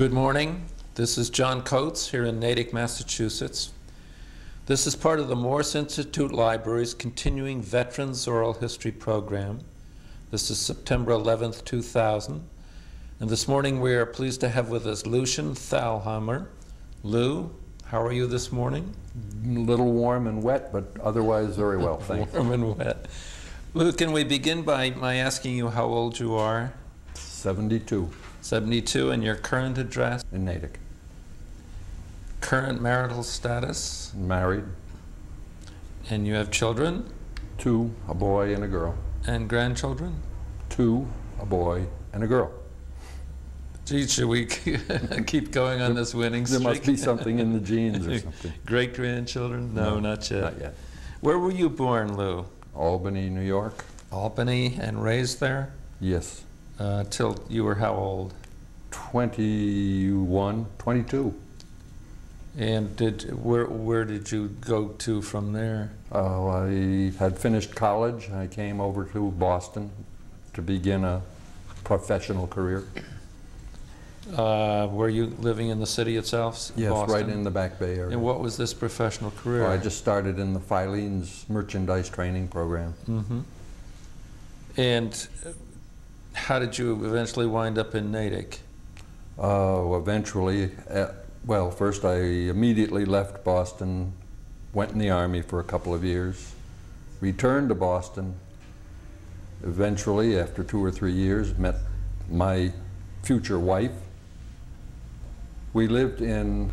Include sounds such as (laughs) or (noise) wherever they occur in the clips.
Good morning. This is John Coates here in Natick, Massachusetts. This is part of the Morse Institute Library's continuing Veterans Oral History program. This is September 11th, 2000. And this morning we are pleased to have with us Lucian Thalheimer. Lou, how are you this morning? A little warm and wet, but otherwise very well, (laughs) Thank thanks. Warm and wet. Lou, can we begin by my asking you how old you are? 72 72 and your current address? in Natick. Current marital status? Married, And you have children two, a boy and a girl. and grandchildren? Two, a boy and a girl. Gee, should we (laughs) keep going on this winning streak? There must be something in the genes or (laughs) something. Great grandchildren? No, No, not yet. Not yet. Where were you born, Lou? Albany, New York? Albany and raised there? Yes. Uh, till you were how old? 21, 22. And did where where did you go to from there? Uh, I had finished college. I came over to Boston to begin a professional career. Uh, were you living in the city itself? Yes, right in the Back Bay area. And what was this professional career? Well, I just started in the Filene's merchandise training program. hmm And uh, how did you eventually wind up in Natick? Uh, eventually, uh, well, first I immediately left Boston, went in the Army for a couple of years, returned to Boston. Eventually, after two or three years, met my future wife. We lived in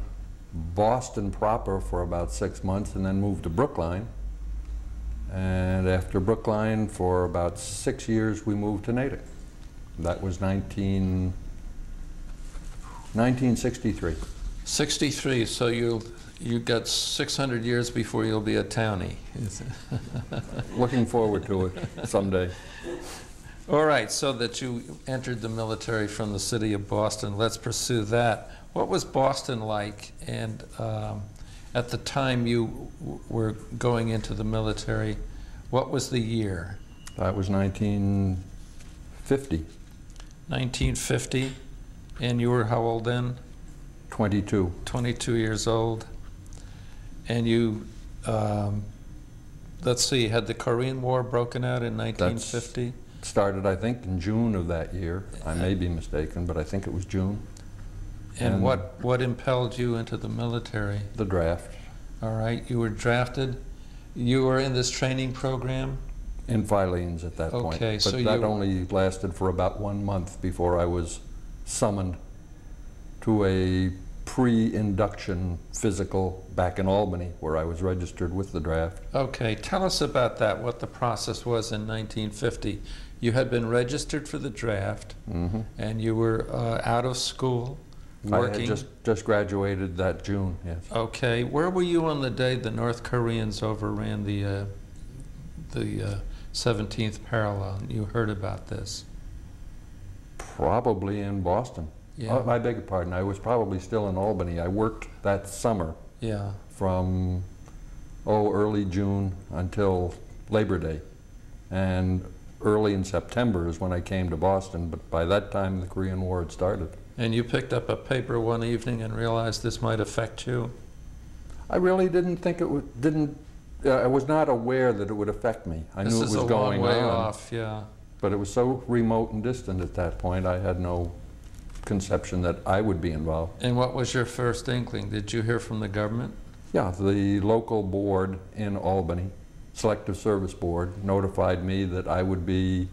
Boston proper for about six months and then moved to Brookline. And after Brookline, for about six years, we moved to Natick. That was 19, 1963. 63, so you you got 600 years before you'll be a townie. (laughs) Looking forward to it someday. All right, so that you entered the military from the city of Boston, let's pursue that. What was Boston like? And um, at the time you w- were going into the military, what was the year? That was 1950, 1950? And you were how old then? 22. 22 years old. And you, um, let's see, had the Korean War broken out in 1950? Started, I think, in June of that year. I may be mistaken, but I think it was June. And and- what, what impelled you into the military? The draft All right, you were drafted. You were in this training program. In Filene's at that point. Okay, But so that you- only lasted for about one month before I was summoned to a pre-induction physical back in Albany, where I was registered with the draft. Okay, tell us about that. What the process was in 1950. You had been registered for the draft, Mhm. and you were uh, out of school, working. I had just, just graduated that June, yes. Okay, where were you on the day the North Koreans overran the uh, the uh, 17th parallel? You heard about this? Probably in Boston. Yeah. Oh, I beg your pardon, I was probably still in Albany. I worked that summer Yeah. from, oh, early June until Labor Day. And early in September is when I came to Boston, but by that time, the Korean War had started. And you picked up a paper one evening and realized this might affect you. I really didn't think it would, didn't, uh, I was not aware that it would affect me. I this knew it was going way on, off. Yeah. but it was so remote and distant at that point, I had no conception that I would be involved. And what was your first inkling? Did you hear from the government? Yeah, the local board in Albany, Selective Service Board, notified me that I would be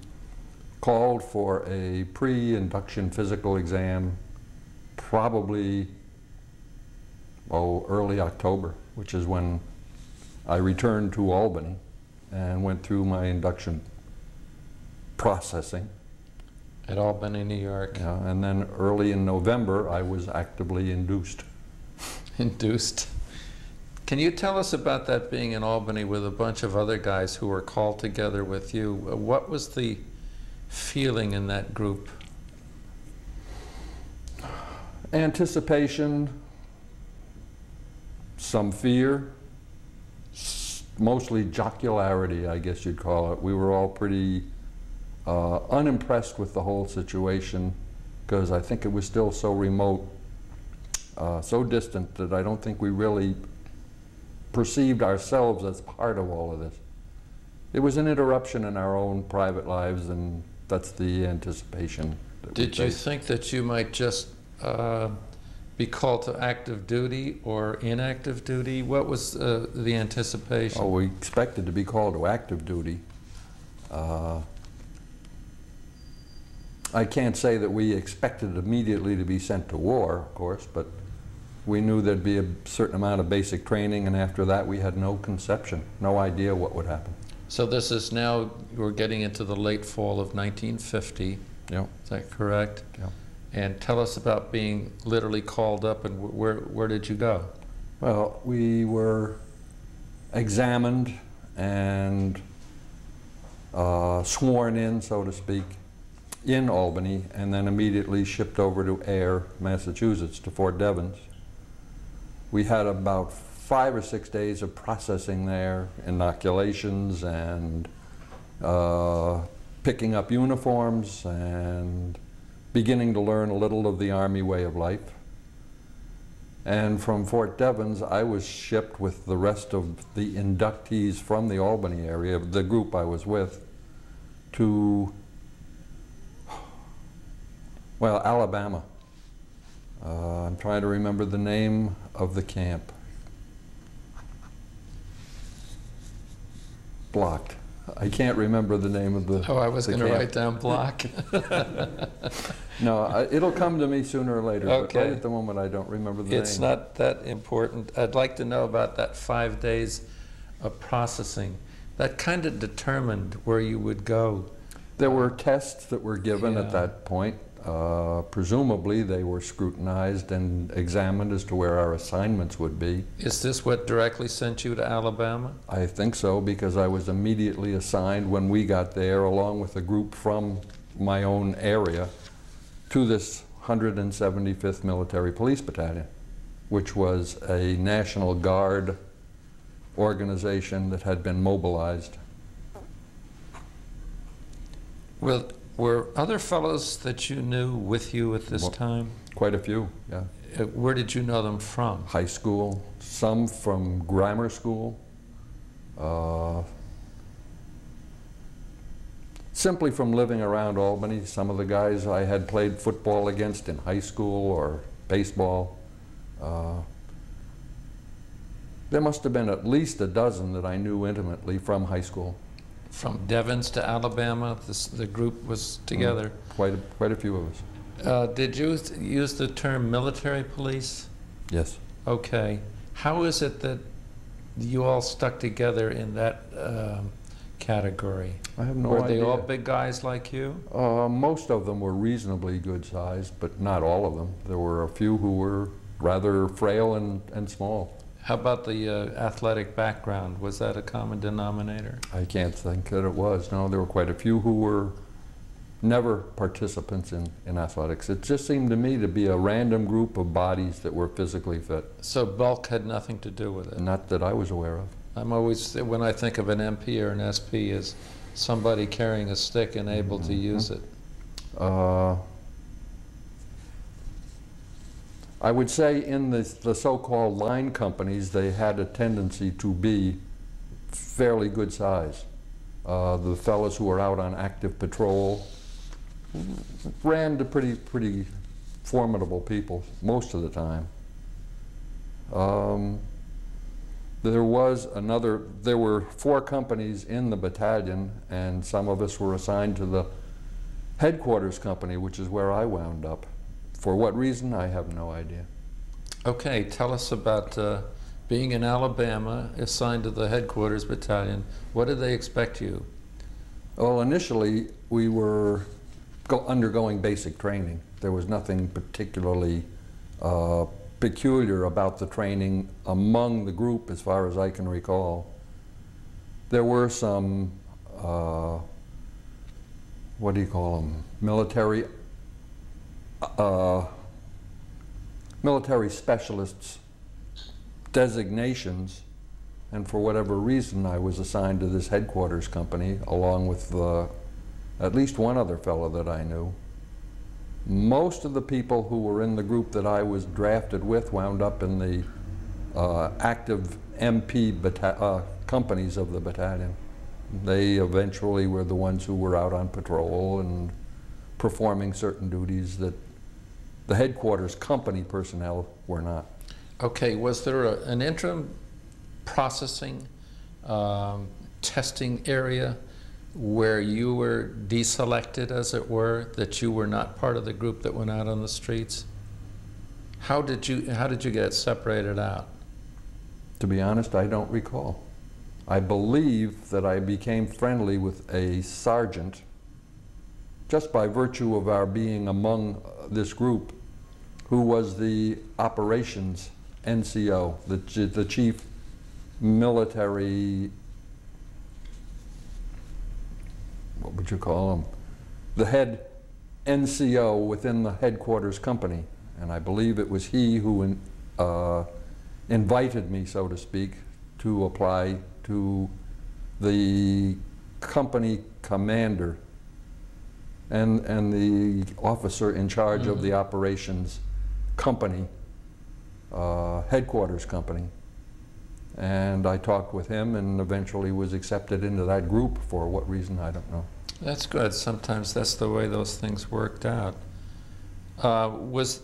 called for a pre-induction physical exam probably, oh, early October, which is when I returned to Albany and went through my induction processing. At Albany, New York. Yeah, and then early in November, I was actively induced. (laughs) Induced. Can you tell us about that being in Albany with a bunch of other guys who were called together with you? What was the feeling in that group? Anticipation, some fear, mostly jocularity, I guess you'd call it. We were all pretty uh, unimpressed with the whole situation because I think it was still so remote uh, so distant that I don't think we really perceived ourselves as part of all of this. It was an interruption in our own private lives, and that's the anticipation. that Did you think that you might just uh, be called to active duty or inactive duty? What was uh, the anticipation? Oh, we expected to be called to active duty. Uh, I can't say that we expected immediately to be sent to war, of course, but we knew there'd be a certain amount of basic training, and after that, we had no conception, no idea what would happen. So this is now, we're getting into the late fall of 1950, Yeah. is that correct? Yeah. And tell us about being literally called up and where, where did you go? Well, we were examined and uh, sworn in, so to speak, in Albany, and then immediately shipped over to Ayer, Massachusetts, to Fort Devens. We had about five or six days of processing there, inoculations and uh, picking up uniforms and beginning to learn a little of the Army way of life. And from Fort Devens, I was shipped with the rest of the inductees from the Albany area, the group I was with, to, well, Alabama. Uh, I'm trying to remember the name of the camp. Blocked. I can't remember the name of the. Oh, I was going to write down block. (laughs) No, I- it'll come to me sooner or later, but right at the moment, I don't remember the name. It's not that important. I'd like to know about that five days of processing. That kind of determined where you would go. There were tests that were given Yeah. at that point. Uh, Presumably, they were scrutinized and examined as to where our assignments would be. Is this what directly sent you to Alabama? I think so, because I was immediately assigned when we got there, along with a group from my own area, to this 175th Military Police Battalion, which was a National Guard organization that had been mobilized. Well, were other fellows that you knew with you at this Well- time? Quite a few, yeah. Uh, Where did you know them from? high school, some from grammar school, uh, simply from living around Albany. Some of the guys I had played football against in high school or baseball. Uh, there must have been at least a dozen that I knew intimately from high school. From Devens to Alabama? This, the group was together. Quite a, quite a few of us. Uh, did you s- use the term military police? Yes. Okay. How is it that you all stuck together in that um, category? I have no Were idea. Were they all big guys like you? Uh, most of them were reasonably good sized, but not all of them. There were a few who were rather frail and, and small. How about the uh, athletic background? Was that a common denominator? I can't think that it was. No, there were quite a few who were never participants in, in athletics. It just seemed to me to be a random group of bodies that were physically fit. So bulk had nothing to do with it. Not that I was aware of. I'm always, when I think of an MP or an SP, as somebody carrying a stick and able to use it. Uh, I would say in the, the so-called line companies, they had a tendency to be fairly good size. Uh, the fellows who were out on active patrol ran to pretty, pretty formidable people most of the time. Um, there was another, there were four companies in the battalion, and some of us were assigned to the headquarters company, which is where I wound up. For what reason, I have no idea. Okay, tell us about uh, being in Alabama, assigned to the headquarters battalion. What did they expect you? Well, initially, we were go- undergoing basic training. There was nothing particularly uh, peculiar about the training among the group, as far as I can recall. There were some, uh, what do you call them, military, uh, military specialists designations and for whatever reason, I was assigned to this headquarters company along with uh, at least one other fellow that I knew. Most of the people who were in the group that I was drafted with wound up in the uh, active MP uh, companies of the battalion. They eventually were the ones who were out on patrol and performing certain duties that the headquarters company personnel were not. Okay, was there a, an interim processing, um, testing area where you were deselected, as it were, that you were not part of the group that went out on the streets? How did you, how did you get separated out? To be honest, I don't recall. I believe that I became friendly with a sergeant just by virtue of our being among this group who was the operations NCO, the, the chief military, what would you call him? The head NCO within the headquarters company. And I believe it was he who in, uh, invited me, so to speak, to apply to the company commander and, and the officer in charge of the operations company, uh, headquarters company. And I talked with him and eventually was accepted into that group for what reason, I don't know. That's good. Sometimes that's the way those things worked out. Uh, was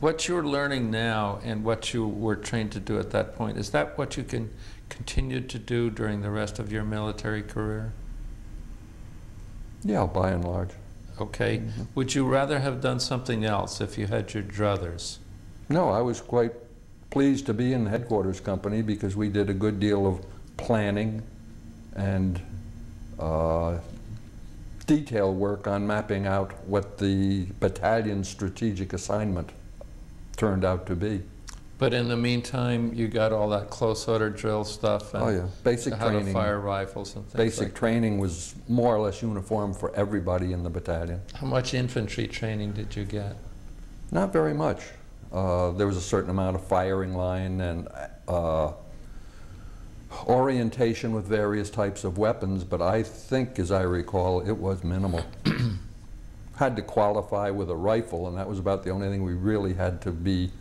what you're learning now and what you were trained to do at that point, is that what you can continue to do during the rest of your military career? Yeah, by and large. Okay. Would you rather have done something else if you had your druthers? No, I was quite pleased to be in the headquarters company because we did a good deal of planning and uh, detail work on mapping out what the battalion's strategic assignment turned out to be. But in the meantime, you got all that close order drill stuff and Oh, yeah, basic how to training. fire rifles and things Basic like training was more or less uniform for everybody in the battalion. How much infantry training did you get? Not very much. Uh, there was a certain amount of firing line and uh, orientation with various types of weapons, but I think, as I recall, it was minimal. (clears throat) had to qualify with a rifle, and that was about the only thing we really had to be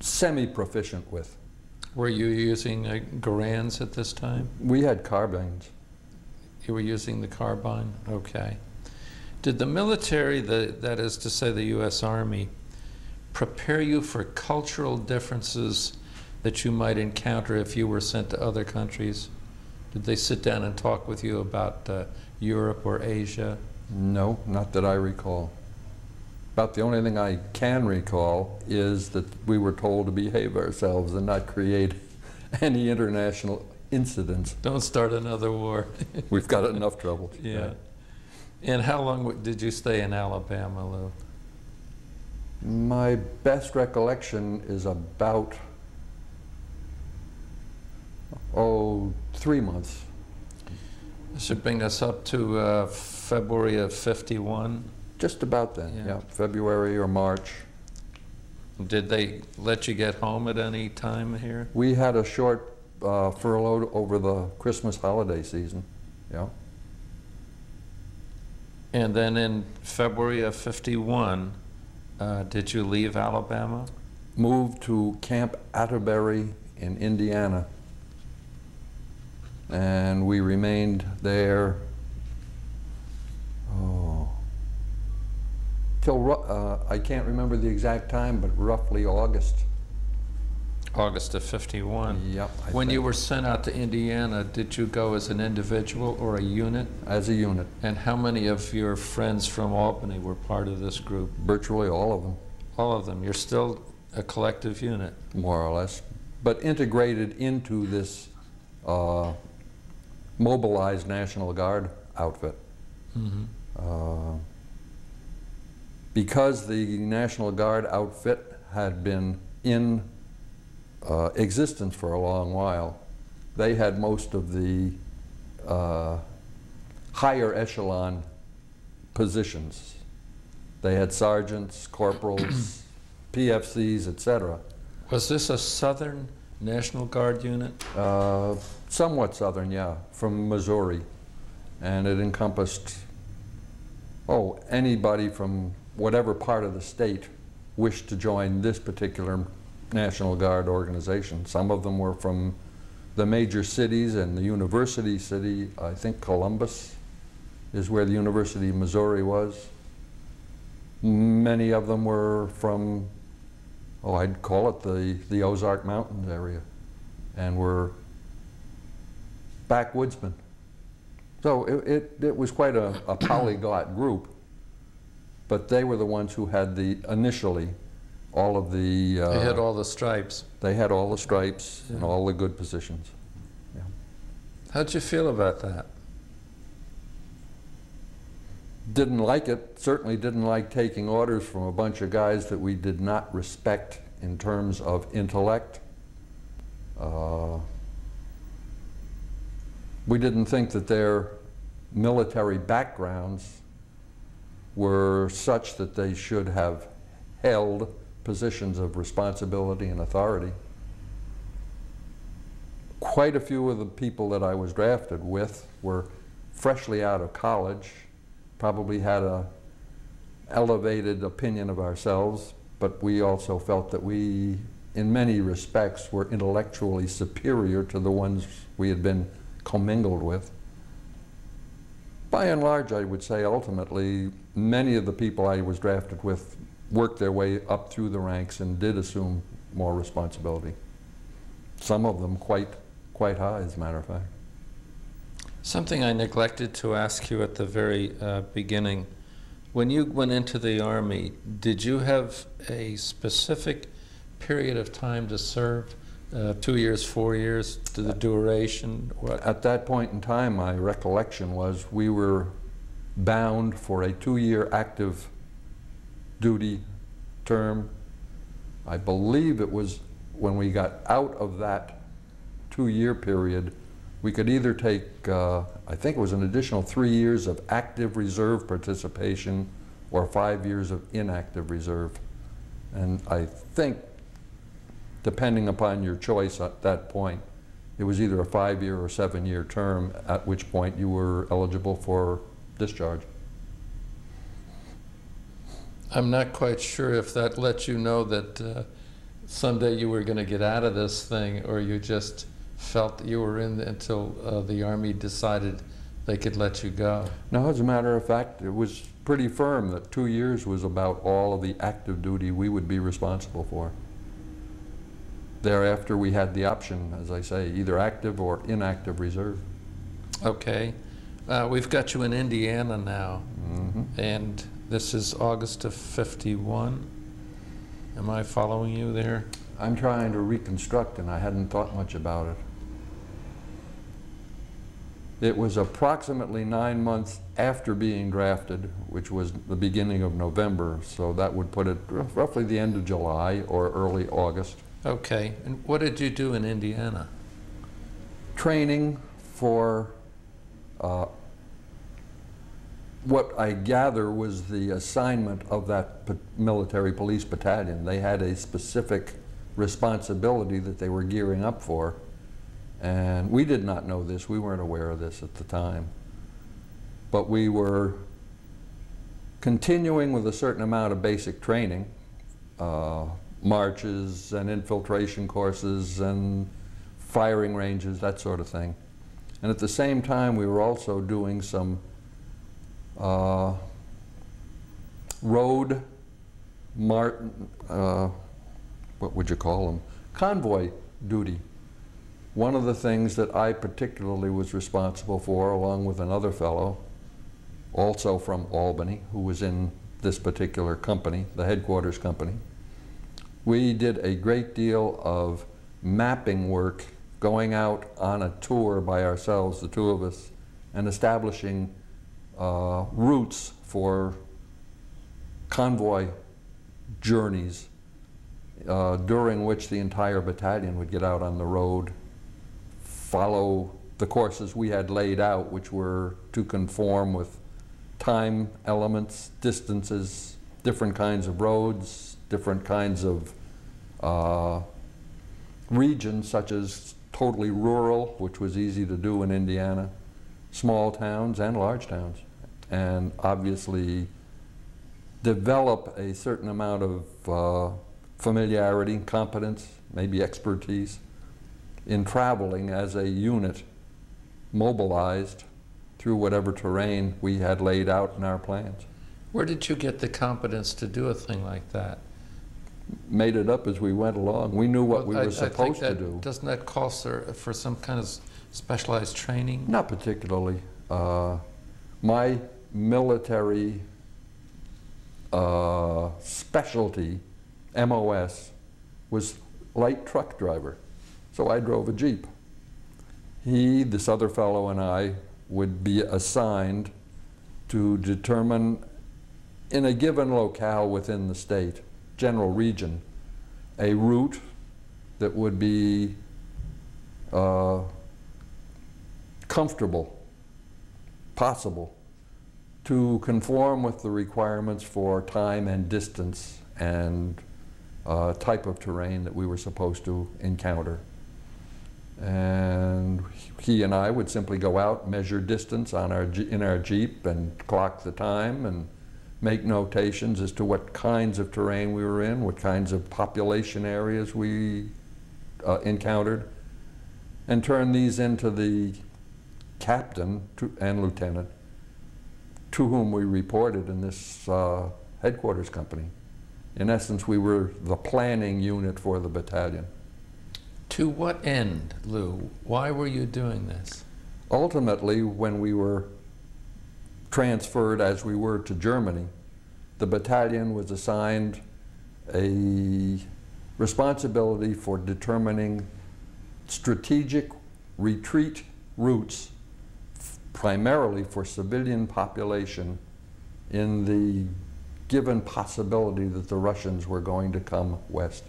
semi-proficient with. Were you using uh, Garands at this time? We had carbines. You were using the carbine? Okay. Did the military, the, that is to say the U.S. Army, prepare you for cultural differences that you might encounter if you were sent to other countries? Did they sit down and talk with you about uh, Europe or Asia? No, not that I recall. About the only thing I can recall is that we were told to behave ourselves and not create (laughs) any international incidents. Don't start another war. (laughs) We've got enough trouble. yeah. And how long did you stay in Alabama, Lou? My best recollection is about, oh, three months. This should bring us up to uh, February of 51. Just about then, Yeah. yeah, February or March. Did they let you get home at any time here? We had a short uh, furlough over the Christmas holiday season, yeah. And then in February of 51, uh, did you leave Alabama? moved to Camp Atterbury in Indiana. And we remained there, oh, till, uh, I can't remember the exact time, but roughly August. August of 51. Yep. I When you were sent out to Indiana, did you go as an individual or a unit? As a unit, And how many of your friends from Albany were part of this group? virtually all of them, All of them. You're still a collective unit. more or less, but integrated into this uh, mobilized National Guard outfit. Mm-hmm. Uh, because the National Guard outfit had been in uh, existence for a long while, they had most of the uh, higher echelon positions. They had sergeants, corporals, (clears throat) PFCs, etc. Was this a Southern National Guard unit? Uh, somewhat southern, yeah, from Missouri. And it encompassed, oh, anybody from whatever part of the state wished to join this particular National Guard organization. Some of them were from the major cities and the university city, I think Columbus is where the University of Missouri was. Many of them were from, oh, I'd call it the, the Ozark Mountains area, and were backwoodsmen. So it, it, it was quite a, a polyglot group, but they were the ones who had the, initially, all of the, uh, They had all the stripes. they had all the stripes and all the good positions. How'd you feel about that? Didn't like it, certainly didn't like taking orders from a bunch of guys that we did not respect in terms of intellect. Uh, We didn't think that their military backgrounds were such that they should have held positions of responsibility and authority. Quite a few of the people that I was drafted with were freshly out of college, probably had a elevated opinion of ourselves, but we also felt that we, in many respects, were intellectually superior to the ones we had been commingled with. By and large, I would say ultimately, many of the people I was drafted with worked their way up through the ranks and did assume more responsibility. Some of them quite, quite high, as a matter of fact. Something I neglected to ask you at the very uh, beginning. When you went into the Army, did you have a specific period of time to serve? Uh, two years, four years, to the duration? What? At that point in time, my recollection was we were bound for a two-year active duty term. I believe it was when we got out of that two-year period, we could either take, uh, I think it was an additional three years of active reserve participation or five years of inactive reserve. And I think, depending upon your choice at that point, it was either a five-year or seven-year term, at which point you were eligible for discharge. I'm not quite sure if that lets you know that uh, someday you were going to get out of this thing, or you just felt that you were in until uh, the Army decided they could let you go. No, as a matter of fact, it was pretty firm that two years was about all of the active duty we would be responsible for. Thereafter, we had the option, as I say, either active or inactive reserve. Okay. Uh, we've got you in Indiana now, Mhm. and this is August of 51. Am I following you there? I'm trying to reconstruct, and I hadn't thought much about it. It was approximately nine months after being drafted, which was the beginning of November, so that would put it roughly the end of July or early August. Okay. And what did you do in Indiana? Training for uh, what I gather was the assignment of that military police battalion. They had a specific responsibility that they were gearing up for. And we did not know this, we weren't aware of this at the time. But we were continuing with a certain amount of basic training, uh, marches and infiltration courses and firing ranges, that sort of thing. And at the same time, we were also doing some uh, road, mar- uh, what would you call them? Convoy duty. One of the things that I particularly was responsible for, along with another fellow, also from Albany, who was in this particular company, the headquarters company, we did a great deal of mapping work, going out on a tour by ourselves, the two of us, and establishing uh, routes for convoy journeys uh, during which the entire battalion would get out on the road, follow the courses we had laid out, which were to conform with time elements, distances, different kinds of roads, different kinds of uh, regions, such as totally rural, which was easy to do in Indiana, small towns and large towns, and obviously develop a certain amount of uh, familiarity, competence, maybe expertise in traveling as a unit mobilized through whatever terrain we had laid out in our plans. Where did you get the competence to do a thing like that? Made it up as we went along. We knew what we Well, I- were I think supposed to do. Doesn't that call sir, for some kind of specialized training? Not particularly. Uh, my military uh, specialty, MOS, was light truck driver. So I drove a Jeep. He, this other fellow, and I would be assigned to determine in a given locale within the state, general region, a route that would be uh, comfortable, possible, to conform with the requirements for time and distance and uh, type of terrain that we were supposed to encounter. And he and I would simply go out, measure distance on our, in our Jeep and clock the time and make notations as to what kinds of terrain we were in, what kinds of population areas we uh, encountered, and turn these into the captain to- and lieutenant to whom we reported in this uh, headquarters company. In essence, we were the planning unit for the battalion. To what end, Lou? Why were you doing this? Ultimately, when we were transferred as we were to Germany, the battalion was assigned a responsibility for determining strategic retreat routes primarily for civilian population in the given possibility that the Russians were going to come west.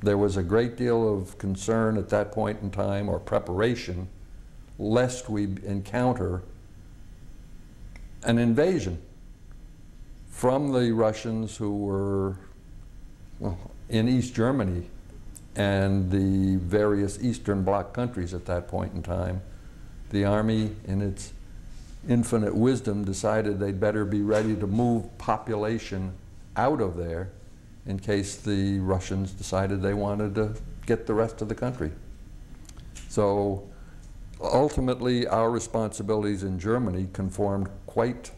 There was a great deal of concern at that point in time, or preparation, lest we encounter an invasion from the Russians who were well, in East Germany and the various Eastern Bloc countries at that point in time. The Army, in its infinite wisdom, decided they'd better be ready to move population out of there in case the Russians decided they wanted to get the rest of the country. So ultimately, our responsibilities in Germany conformed quite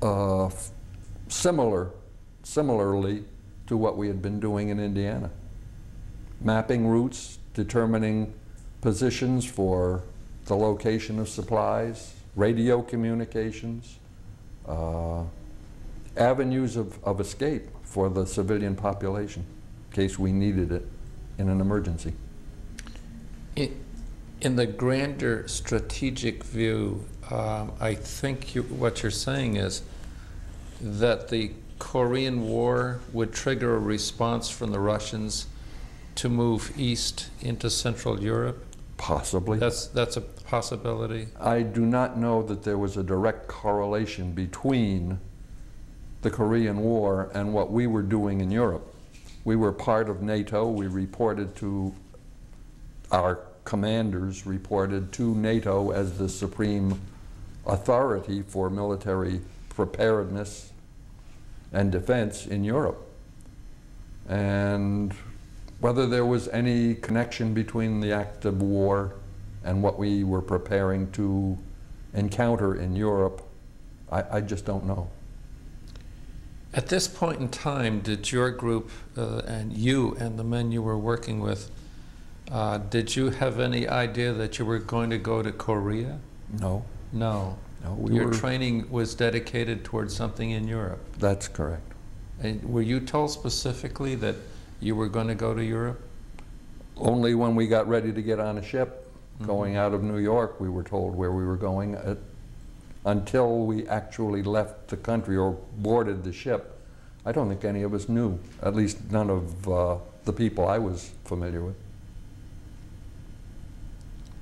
uh, similar, similarly to what we had been doing in Indiana. Mapping routes, determining positions for the location of supplies, radio communications, uh, avenues of, of escape for the civilian population in case we needed it in an emergency. In, in the grander strategic view, um, I think you, what you're saying is that the Korean War would trigger a response from the Russians to move east into Central Europe. Possibly. That's that's a possibility. I do not know that there was a direct correlation between the Korean War and what we were doing in Europe. We were part of NATO. We reported to our commanders, reported to NATO as the supreme authority for military preparedness and defense in Europe. And whether there was any connection between the act of war and what we were preparing to encounter in Europe, I, I just don't know. At this point in time, did your group uh, and you and the men you were working with, uh, did you have any idea that you were going to go to Korea? No, No. no, we Your were. training was dedicated towards something in Europe. that's correct. And were you told specifically that you were going to go to Europe? Only when we got ready to get on a ship Mm-hmm. going out of New York, we were told where we were going. Uh, until we actually left the country or boarded the ship, I don't think any of us knew, at least none of uh, the people I was familiar with.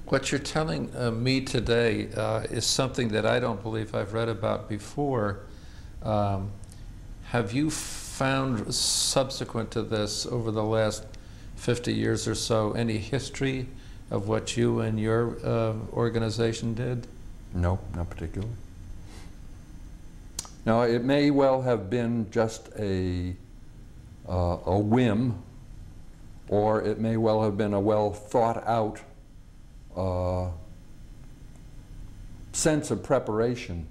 What you're telling uh, me today uh, is something that I don't believe I've read about before. Um, have you found subsequent to this over the last 50 years or so any history of what you and your uh, organization did? No, not particularly. Now, it may well have been just a, uh, a whim, or it may well have been a well thought out uh, sense of preparation.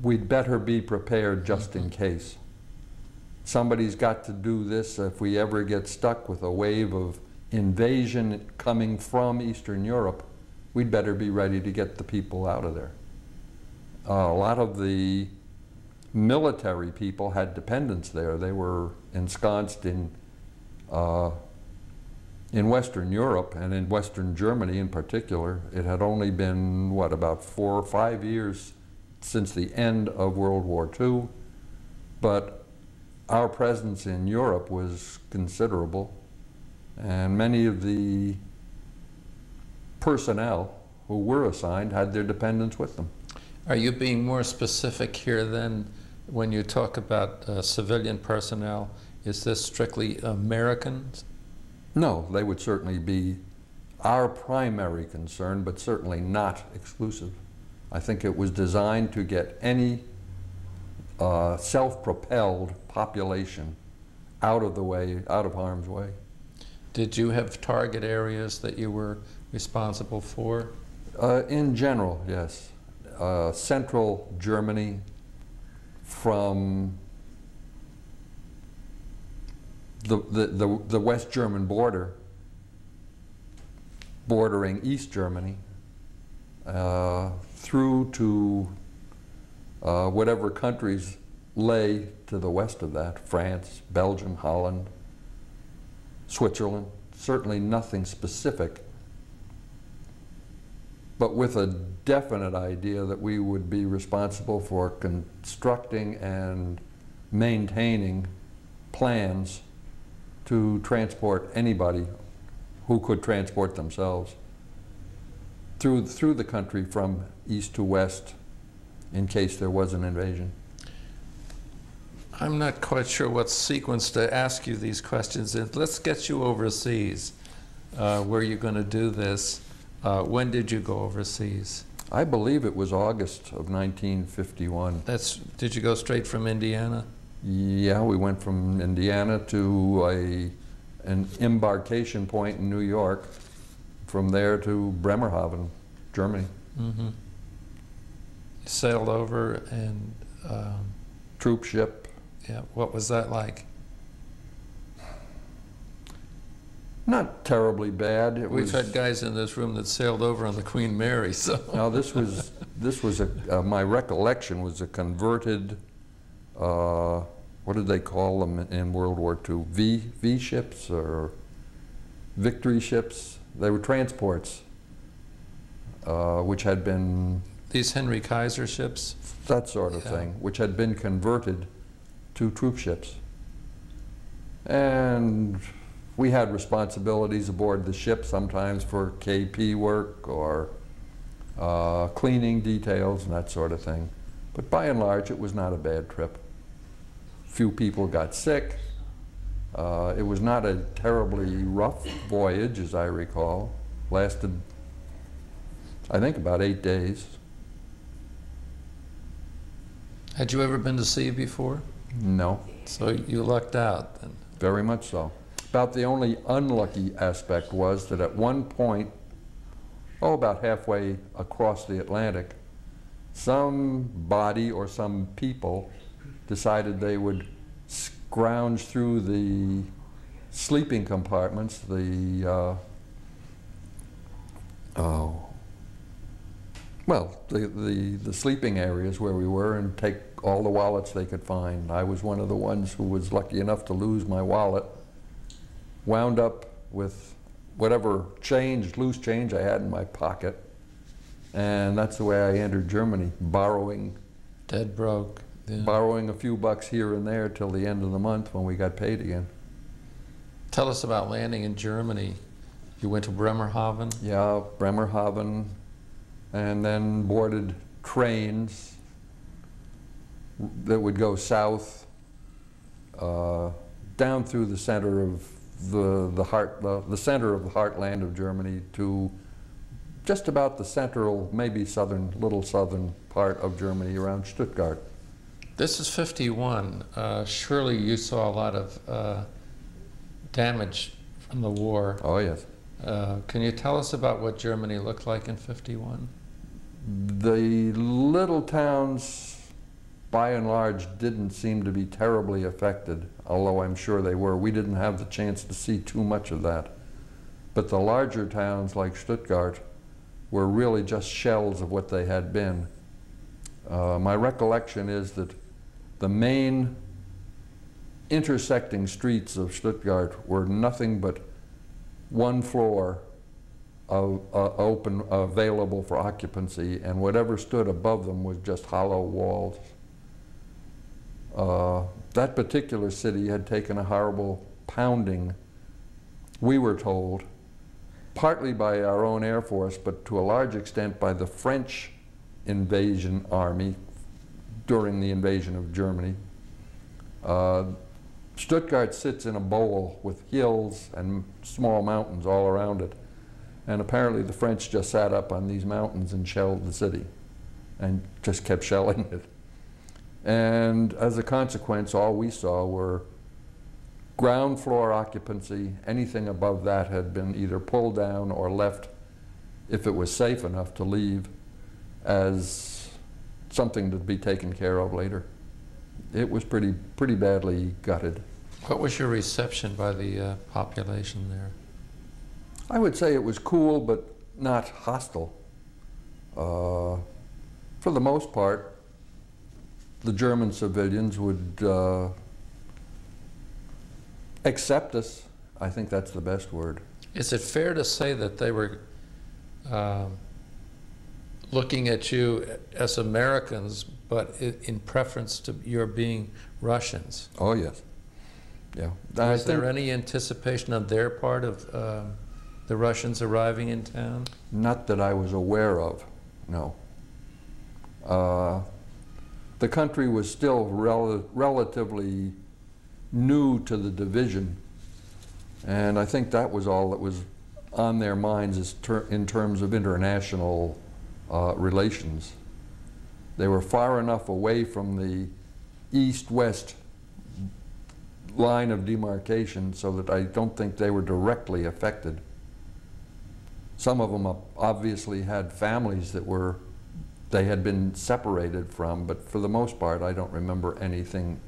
We'd better be prepared just in case. Somebody's got to do this if we ever get stuck with a wave of invasion coming from Eastern Europe. We'd better be ready to get the people out of there. Uh, a lot of the military people had dependents there. They were ensconced in, uh, in Western Europe and in Western Germany in particular. It had only been, what, about four or five years since the end of World War II, but our presence in Europe was considerable, and many of the personnel who were assigned had their dependents with them. Are you being more specific here than when you talk about uh, civilian personnel? Is this strictly Americans? No, they would certainly be our primary concern, but certainly not exclusive. I think it was designed to get any uh, self-propelled population out of the way, out of harm's way. Did you have target areas that you were responsible for? Uh, in general, yes. Uh, central Germany from the, the, the, the West German border bordering East Germany uh, through to uh, whatever countries lay to the west of that, France, Belgium, Holland, Switzerland, certainly nothing specific, but with a definite idea that we would be responsible for constructing and maintaining plans to transport anybody who could transport themselves through, through the country from east to west in case there was an invasion. I'm not quite sure what sequence to ask you these questions in. Let's get you overseas, uh, where you're going to do this. Uh, when did you go overseas? I believe it was August of 1951. That's, did you go straight from Indiana? Yeah, we went from Indiana to a, an embarkation point in New York, from there to Bremerhaven, Germany. Mm-hmm. Sailed over and, um, Troop ship. yeah, what was that like? Not terribly bad. It We've was, had guys in this room that sailed over on the Queen Mary, (laughs) so. Now, this was, this was a, uh, my recollection was a converted, uh, what did they call them in World War II? V, V ships or victory ships? They were transports, uh, which had been, These Henry Kaiser ships? that sort of Yeah. thing, which had been converted to troop ships. And we had responsibilities aboard the ship sometimes for KP work or uh, cleaning details and that sort of thing. But by and large, it was not a bad trip. Few people got sick. Uh, it was not a terribly rough voyage, as I recall. Lasted, I think, about eight days. Had you ever been to sea before? No, So you lucked out then. very much so. About the only unlucky aspect was that at one point, oh, about halfway across the Atlantic, some body or some people decided they would scrounge through the sleeping compartments, the, uh, oh, well, the, the, the sleeping areas where we were and take all the wallets they could find. I was one of the ones who was lucky enough to lose my wallet, wound up with whatever change, loose change I had in my pocket. And that's the way I entered Germany, borrowing, Dead broke. Yeah. borrowing a few bucks here and there till the end of the month when we got paid again. Tell us about landing in Germany. You went to Bremerhaven. Yeah, Bremerhaven, and then boarded trains that would go south uh, down through the center of the the heart the, the center of the heartland of Germany to just about the central, maybe southern, little southern part of Germany around Stuttgart. This is 51. Uh, surely you saw a lot of uh, damage from the war. Oh, yes. Uh, can you tell us about what Germany looked like in 51? The little towns, by and large, didn't seem to be terribly affected, although I'm sure they were. We didn't have the chance to see too much of that. But the larger towns like Stuttgart were really just shells of what they had been. Uh, my recollection is that the main intersecting streets of Stuttgart were nothing but one floor of, uh, open, available for occupancy, and whatever stood above them was just hollow walls. Uh, that particular city had taken a horrible pounding, we were told, partly by our own Air Force, but to a large extent by the French invasion army during the invasion of Germany. Uh, Stuttgart sits in a bowl with hills and small mountains all around it. And apparently the French just sat up on these mountains and shelled the city and just kept (laughs) shelling it. And as a consequence, all we saw were ground floor occupancy. Anything above that had been either pulled down or left, if it was safe enough to leave, as something to be taken care of later. It was pretty, pretty badly gutted. What was your reception by the uh, population there? I would say it was cool, but not hostile. Uh, for the most part, the German civilians would uh, accept us. I think that's the best word. Is it fair to say that they were um, looking at you as Americans, but in preference to your being Russians? Oh, yes. Yeah. Was there any anticipation on their part of um, the Russians arriving in town? not that I was aware of, no. Uh, the country was still rel relatively new to the division, and I think that was all that was on their minds ter in terms of international uh, relations. They were far enough away from the east-west line of demarcation so that I don't think they were directly affected. Some of them obviously had families that were, they had been separated from, but for the most part, I don't remember anything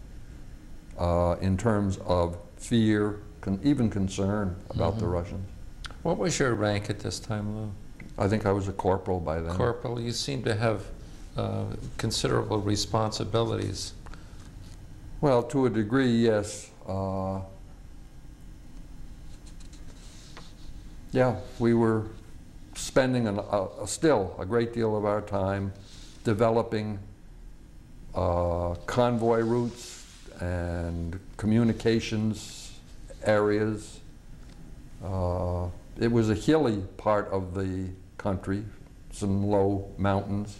uh, in terms of fear, con even concern about the Mhm. Russians. What was your rank at this time, Lou? I think I was a corporal by then. Corporal, you seem to have uh, considerable responsibilities. Well, to a degree, yes. Uh, yeah, we were spending an, still a great deal of our time developing uh, convoy routes and communications areas. Uh, it was a hilly part of the country, some low mountains.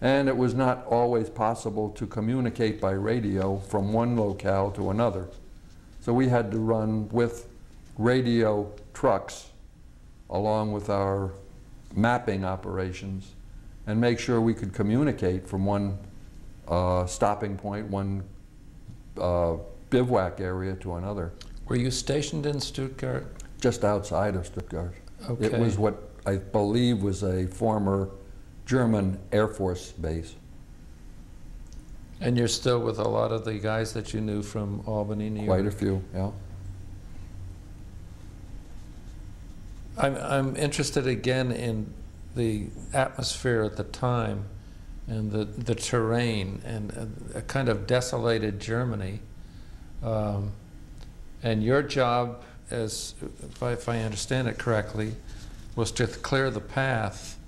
And it was not always possible to communicate by radio from one locale to another. So we had to run with radio trucks along with our mapping operations and make sure we could communicate from one uh, stopping point, one uh, bivouac area to another, Were you stationed in Stuttgart? just outside of Stuttgart. Okay. It was what I believe was a former German Air Force base. And you're still with a lot of the guys that you knew from Albany, New York? Quite a few, yeah. I'm, I'm interested again in the atmosphere at the time and the, the terrain and a, a kind of desolated Germany. Um, and your job, as if I, if I understand it correctly, was to clear the path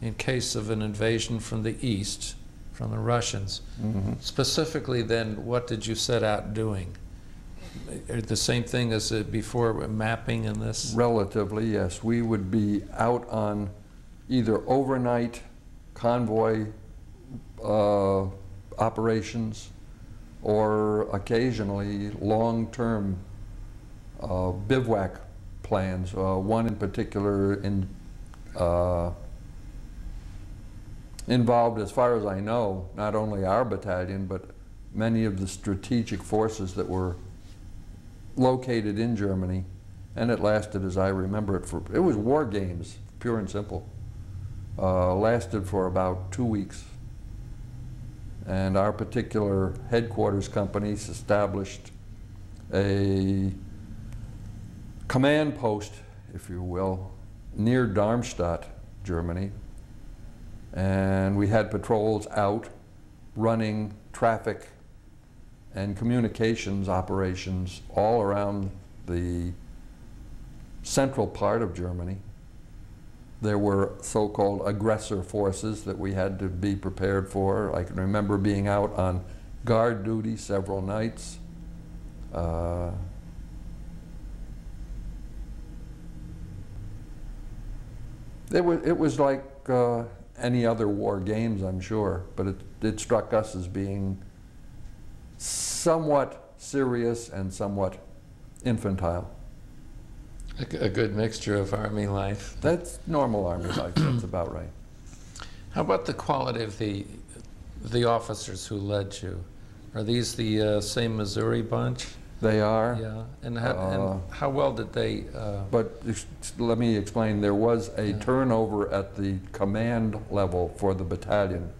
in case of an invasion from the east, from the Russians. Mhm. Specifically, then, what did you set out doing? The same thing as uh, before, mapping and this? Relatively, yes. We would be out on either overnight convoy uh, operations or occasionally long-term uh, bivouac plans. Uh, One in particular in uh, involved, as far as I know, not only our battalion, but many of the strategic forces that were located in Germany. And it lasted, as I remember it, for, it was war games, pure and simple. Uh, lasted for about two weeks. And our particular headquarters companies established a command post, if you will, near Darmstadt, Germany. And we had patrols out running traffic and communications operations all around the central part of Germany. There were so-called aggressor forces that we had to be prepared for. I can remember being out on guard duty several nights. Uh, it was, it was like uh, any other war games, I'm sure, but it, it struck us as being somewhat serious and somewhat infantile. A good mixture of Army life. That's normal Army life, that's (clears throat) about right. How about the quality of the, the officers who led you? Are these the uh, same Missouri bunch? They are, Yeah, and how, Uh, and how well did they, uh, but let me explain, there was a Yeah. turnover at the command level for the battalion.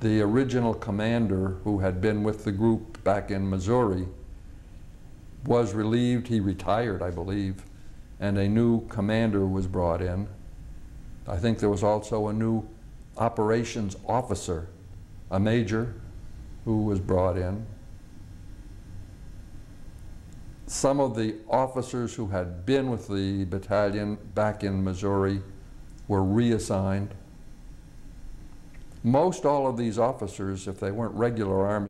The original commander, who had been with the group back in Missouri, was relieved, he retired, I believe, and a new commander was brought in. I think there was also a new operations officer, a major, who was brought in. Some of the officers who had been with the battalion back in Missouri were reassigned. Most all of these officers, if they weren't regular Army,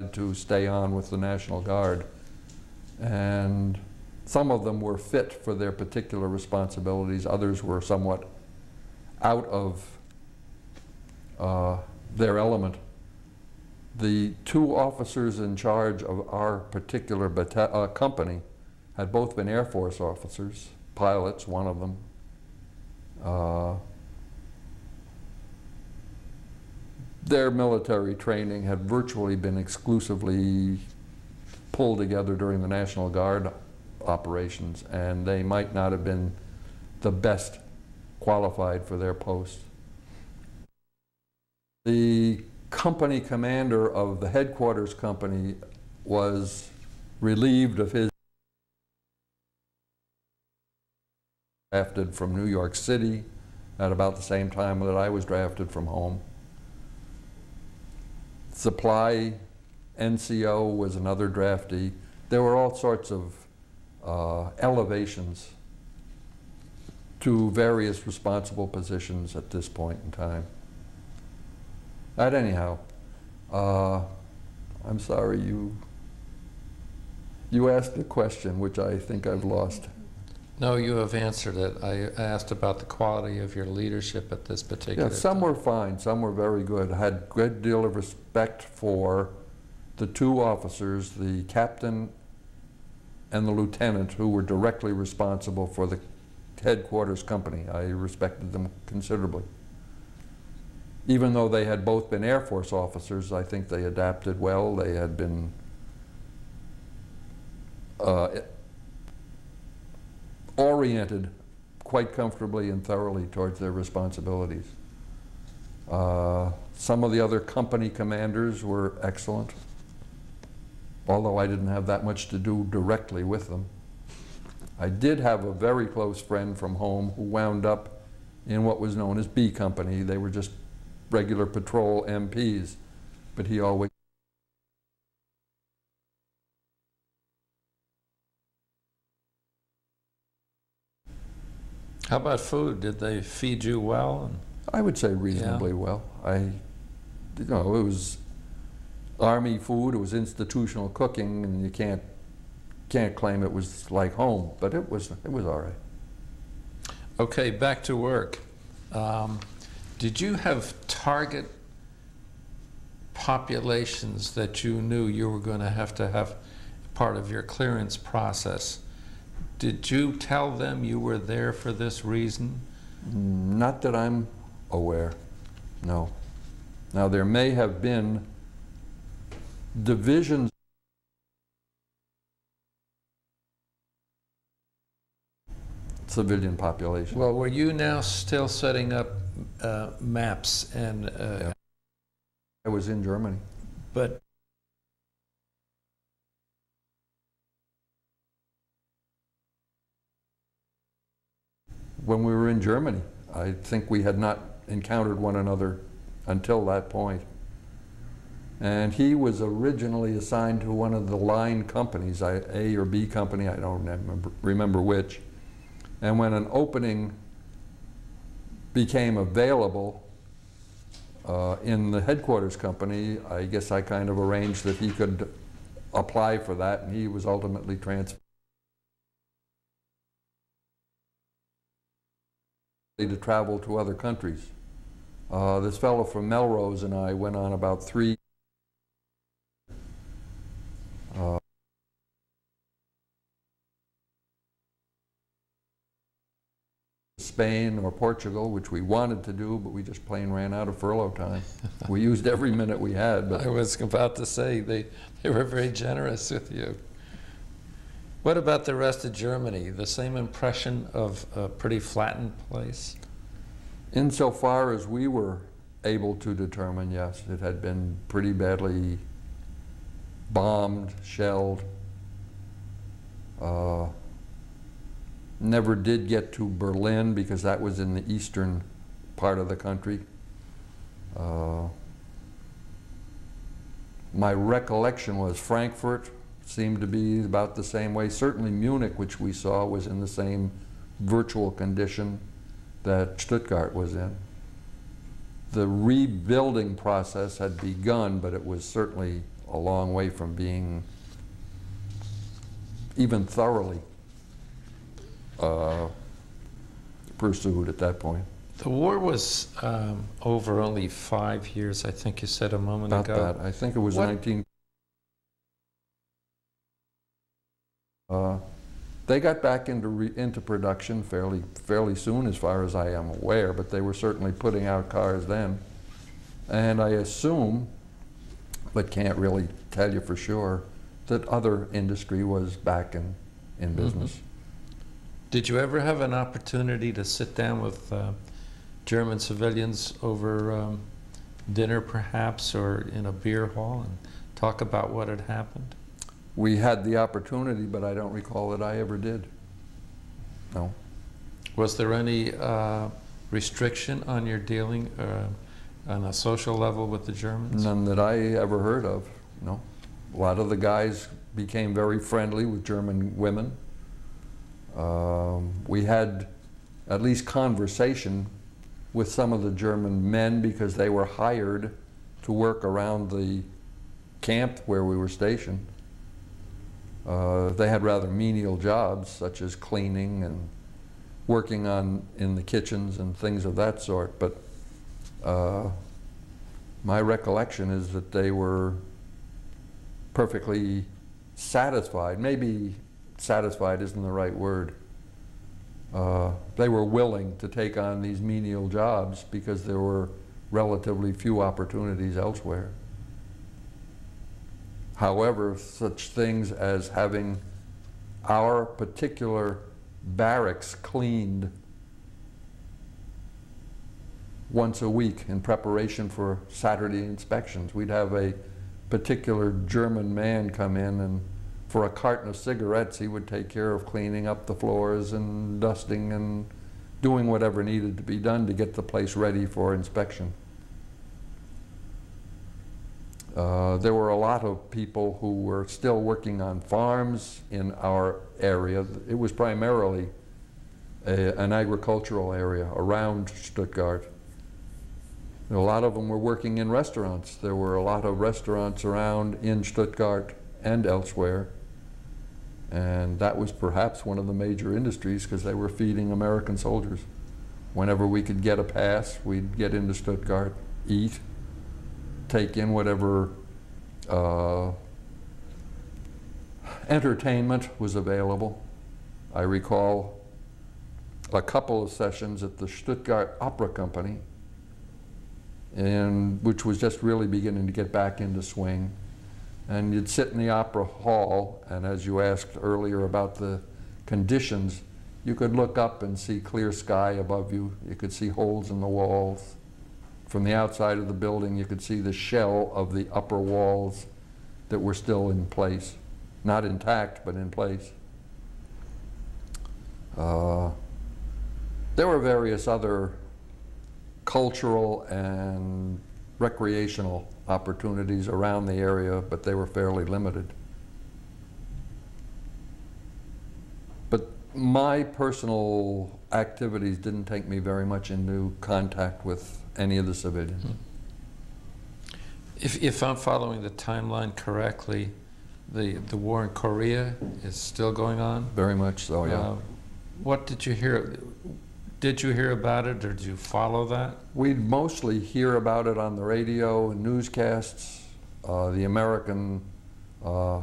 had to stay on with the National Guard. And some of them were fit for their particular responsibilities, others were somewhat out of uh, their element. The two officers in charge of our particular uh, company had both been Air Force officers, pilots, one of them. Uh, their military training had virtually been exclusively pulled together during the National Guard operations, and they might not have been the best qualified for their posts. The company commander of the headquarters company was relieved of his drafted from New York City at about the same time that I was drafted from home. Supply NCO was another draftee. There were all sorts of uh, elevations to various responsible positions at this point in time. But anyhow, uh, I'm sorry you you asked a question which I think I've lost. No, you have answered it. I asked about the quality of your leadership at this particular Yeah, some time. were fine, some were very good. I had a great deal of respect for the two officers, the captain and the lieutenant, who were directly responsible for the headquarters company. I respected them considerably. Even though they had both been Air Force officers, I think they adapted well. They had been uh, oriented quite comfortably and thoroughly towards their responsibilities. Uh, Some of the other company commanders were excellent, although I didn't have that much to do directly with them. I did have a very close friend from home who wound up in what was known as B Company. They were just regular patrol MPs, but he always How about food? Did they feed you well? I would say reasonably well. I, you know, it was army food, it was institutional cooking, and you can't, can't claim it was like home, but it was, it was all right. Okay, back to work. Um, Did you have target populations that you knew you were going to have to have part of your clearance process? Did you tell them you were there for this reason? Not that I'm aware, no. Now, there may have been divisions civilian population. Well, were you now still setting up uh, maps and, uh, Yeah. I was in Germany. but When we were in Germany, I think we had not encountered one another until that point. And he was originally assigned to one of the line companies, A or B company, I don't remember, which. And when an opening became available uh, in the headquarters company, I guess I kind of arranged that he could apply for that, and he was ultimately transferred to travel to other countries. Uh, this fellow from Melrose and I went on about three uh, Spain or Portugal, which we wanted to do, but we just plain ran out of furlough time. (laughs) We used every minute we had, I was about to say, they, they were very generous with you. What about the rest of Germany? The same impression of a pretty flattened place? insofar as we were able to determine, yes, it had been pretty badly bombed, shelled. Uh, never did get to Berlin because that was in the eastern part of the country. Uh, my recollection was Frankfurt seemed to be about the same way. Certainly Munich, which we saw, was in the same virtual condition that Stuttgart was in. The rebuilding process had begun, but it was certainly a long way from being even thoroughly uh, pursued at that point. The war was um, over only five years, I think you said a moment About ago. that, I think it was What- 19. Uh, They got back into, re- into production fairly, fairly soon, as far as I am aware, but they were certainly putting out cars then. And I assume, but can't really tell you for sure, that other industry was back in, in business. Did you ever have an opportunity to sit down with uh, German civilians over um, dinner, perhaps, or in a beer hall and talk about what had happened? We had the opportunity, but I don't recall that I ever did. No. Was there any uh, restriction on your dealing uh, on a social level with the Germans? None that I ever heard of, no. A lot of the guys became very friendly with German women. Um, we had at least conversation with some of the German men because they were hired to work around the camp where we were stationed. Uh, they had rather menial jobs such as cleaning and working on in the kitchens and things of that sort, but uh, my recollection is that they were perfectly satisfied. Maybe satisfied isn't the right word. Uh, they were willing to take on these menial jobs because there were relatively few opportunities elsewhere. However, such things as having our particular barracks cleaned once a week in preparation for Saturday inspections. We'd have a particular German man come in and for a carton of cigarettes he would take care of cleaning up the floors and dusting and doing whatever needed to be done to get the place ready for inspection. Uh, there were a lot of people who were still working on farms in our area. It was primarily a, an agricultural area around Stuttgart. A lot of them were working in restaurants. There were a lot of restaurants around in Stuttgart and elsewhere. And that was perhaps one of the major industries because they were feeding American soldiers. Whenever we could get a pass, we'd get into Stuttgart, eat, take in whatever uh, entertainment was available. I recall a couple of sessions at the Stuttgart Opera Company and which was just really beginning to get back into swing. And you'd sit in the opera hall, and as you asked earlier about the conditions, you could look up and see clear sky above you. You could see holes in the walls. From the outside of the building, you could see the shell of the upper walls that were still in place. Not intact, but in place. Uh, there were various other cultural and recreational opportunities around the area, but they were fairly limited. But my personal activities didn't take me very much into contact with any of the civilians. If, if I'm following the timeline correctly, the, the war in Korea is still going on? Very much so, yeah. Uh, What did you hear? Did you hear about it, or did you follow that? We'd mostly hear about it on the radio and newscasts. Uh, the American, uh,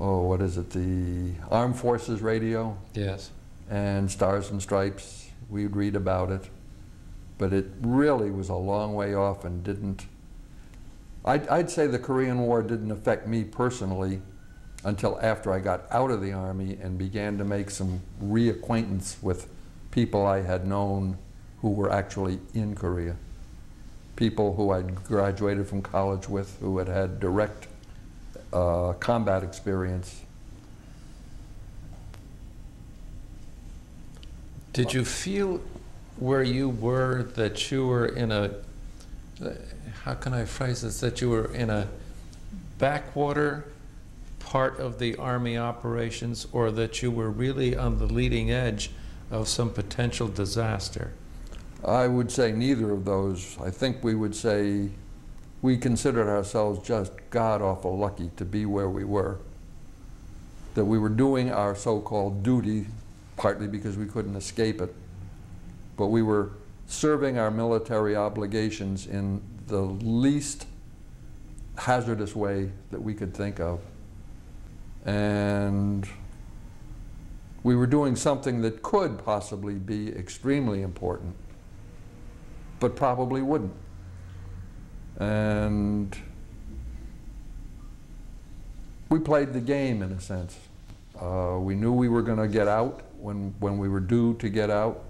oh, what is it? The Armed Forces Radio Yes. and Stars and Stripes. We'd read about it, but it really was a long way off and didn't. I'd, I'd say the Korean War didn't affect me personally until after I got out of the Army and began to make some reacquaintance with people I had known who were actually in Korea. People who I'd graduated from college with, who had had direct uh, combat experience. Did you feel where you were that you were in a, how can I phrase this, that you were in a backwater part of the Army operations or that you were really on the leading edge of some potential disaster? I would say neither of those. I think we would say we considered ourselves just god awful lucky to be where we were. That we were doing our so called duty, partly because we couldn't escape it, but we were serving our military obligations in the least hazardous way that we could think of. And we were doing something that could possibly be extremely important, but probably wouldn't. And we played the game in a sense. Uh, we knew we were going to get out when, when we were due to get out.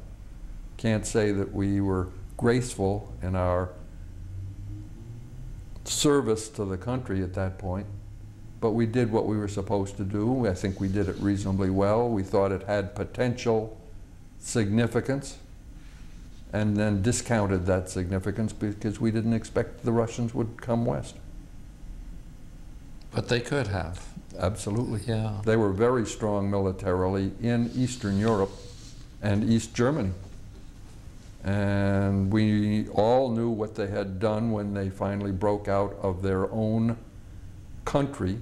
Can't say that we were graceful in our service to the country at that point, but we did what we were supposed to do. I think we did it reasonably well. We thought it had potential significance and then discounted that significance because we didn't expect the Russians would come west. But they could have. Absolutely. Yeah. They were very strong militarily in Eastern Europe and East Germany. And we all knew what they had done when they finally broke out of their own country,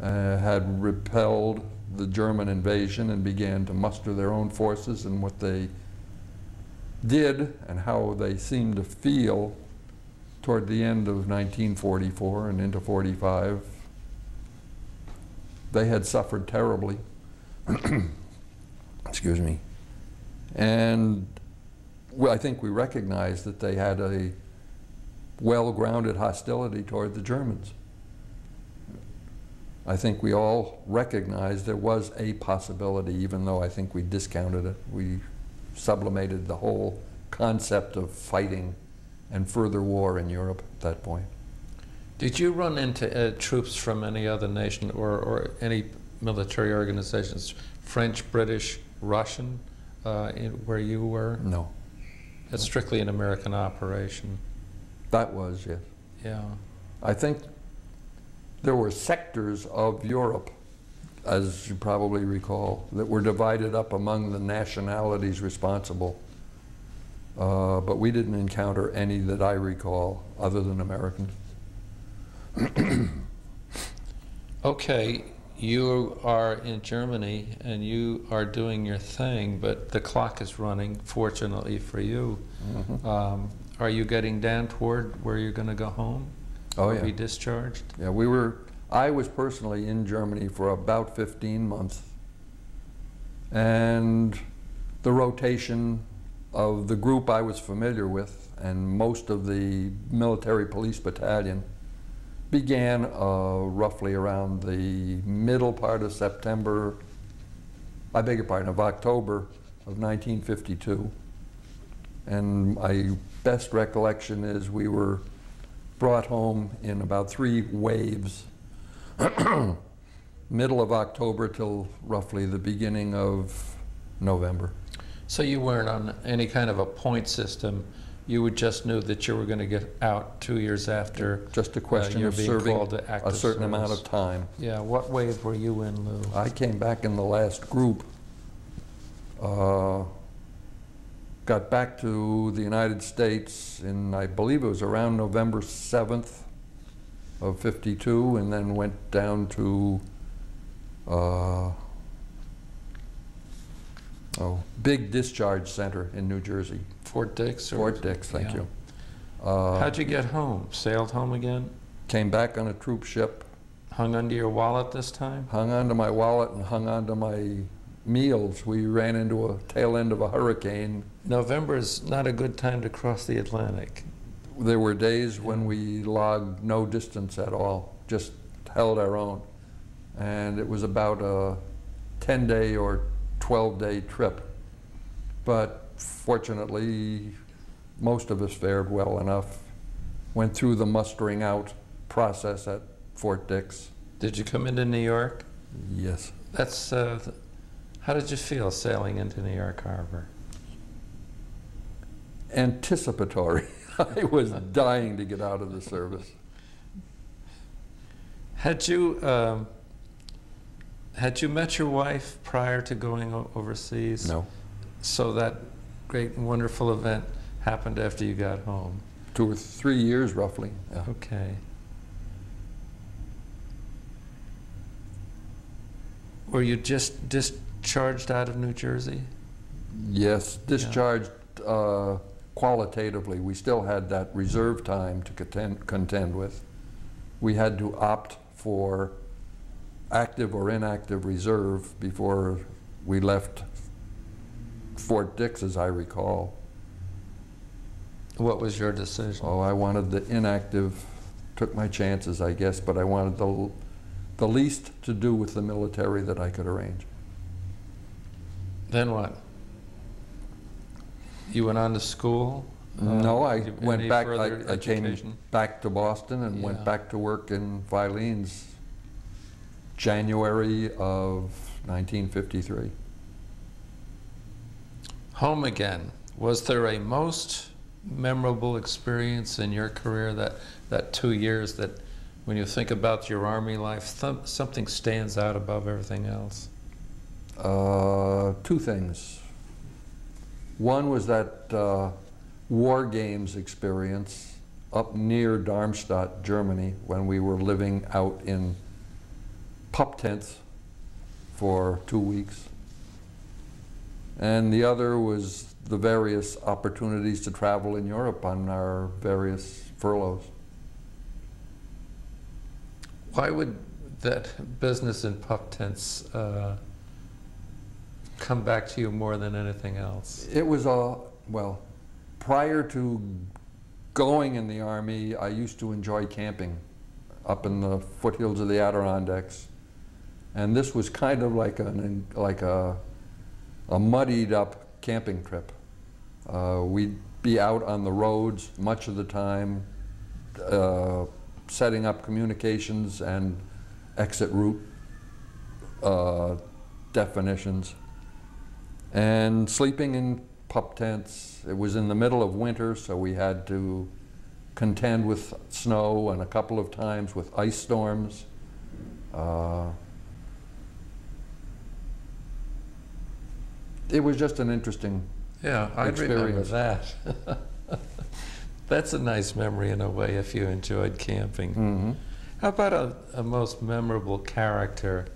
uh, had repelled the German invasion and began to muster their own forces and what they did and how they seemed to feel toward the end of 1944 and into 45. They had suffered terribly. (clears throat) Excuse me. And I think we recognized that they had a well-grounded hostility toward the Germans. I think we all recognized there was a possibility, even though I think we discounted it. We sublimated the whole concept of fighting and further war in Europe at that point. Did you run into uh, troops from any other nation or, or any military organizations, French, British, Russian, uh, in, where you were? No. It's strictly an American operation. That was, yes. Yeah. I think there were sectors of Europe, as you probably recall, that were divided up among the nationalities responsible. Uh, but we didn't encounter any that I recall other than Americans. Okay, you are in Germany and you are doing your thing, but the clock is running, fortunately for you. Mhm. Um, are you getting down toward where you're going to go home? Oh, yeah. Be discharged? Yeah, we were, I was personally in Germany for about 15 months. And the rotation of the group I was familiar with, and most of the military police battalion, began uh, roughly around the middle part of September, I beg your pardon, of October of 1952. And my best recollection is we were brought home in about three waves, (clears throat) middle of October till roughly the beginning of November. So you weren't on any kind of a point system. You would just knew that you were going to get out two years after. Just a question you're of being serving called to a certain amount of time. Yeah. What wave were you in, Lou? I came back in the last group. uh, Got back to the United States in, I believe it was around November 7th of 52, and then went down to, uh, oh, Big Discharge Center in New Jersey. Fort Dix? Or, Fort Dix, thank Yeah. you. Uh, How'd you get home? Sailed home again? Came back on a troop ship, Hung onto your wallet this time? hung onto my wallet and hung onto my meals. We ran into a tail end of a hurricane. November is not a good time to cross the Atlantic. There were days when we logged no distance at all, just held our own. And it was about a 10-day or 12-day trip. But fortunately, most of us fared well enough. Went through the mustering out process at Fort Dix. Did you come into New York? Yes. That's. Uh, how did you feel sailing into New York Harbor? Anticipatory. (laughs) I was dying to get out of the service. Had you um, had you met your wife prior to going o- overseas? No. So that great and wonderful event happened after you got home. Two or three years roughly. Yeah. Okay. Were you just discharged out of New Jersey? Yes, discharged uh, qualitatively. We still had that reserve time to contend, contend with. We had to opt for active or inactive reserve before we left Fort Dix, as I recall. What was your decision? Oh, I wanted the inactive, took my chances, I guess, but I wanted the, the least to do with the military that I could arrange. Then what? You went on to school? Uh, No, I you- went back, I, I came back to Boston and Yeah. went back to work in Filene's January of 1953. Home again. Was there a most memorable experience in your career that, that two years that when you think about your Army life, th- something stands out above everything else? Uh, two things. One was that uh, war games experience up near Darmstadt, Germany, when we were living out in pup tents for two weeks. And the other was the various opportunities to travel in Europe on our various furloughs. Why would that business in pup tents uh, come back to you more than anything else? It was a, well, prior to going in the Army, I used to enjoy camping up in the foothills of the Adirondacks. And this was kind of like an, like a, a muddied up camping trip. Uh, we'd be out on the roads much of the time, uh, setting up communications and exit route uh, definitions and sleeping in pup tents. It was in the middle of winter, so we had to contend with snow and a couple of times with ice storms. It was just an interesting. Yeah, I remember Experience. that. (laughs) That's a nice memory in a way if you enjoyed camping. Mhm. How about a, a most memorable character,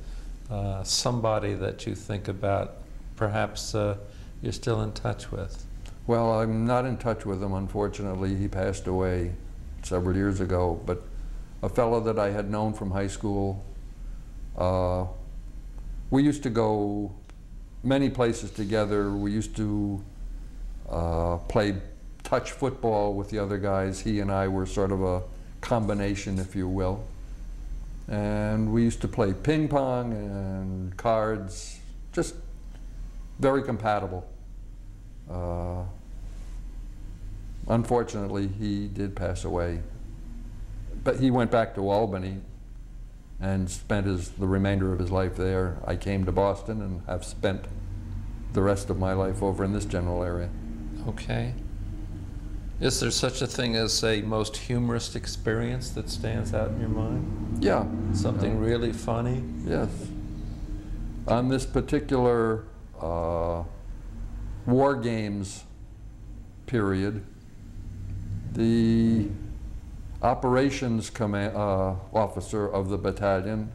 uh, somebody that you think about, perhaps uh, you're still in touch with? Well, I'm not in touch with him, unfortunately. He passed away several years ago. But a fellow that I had known from high school, uh, we used to go many places together. We used to uh, played touch football with the other guys. He and I were sort of a combination, if you will. And we used to play ping pong and cards, just very compatible. Uh, unfortunately, he did pass away. But he went back to Albany and spent his, the remainder of his life there. I came to Boston and have spent the rest of my life over in this general area. Okay. Is there such a thing as a most humorous experience that stands out in your mind? Yeah. Something Uh, really funny? Yes. On this particular uh, war games period, the operations command, uh, officer of the battalion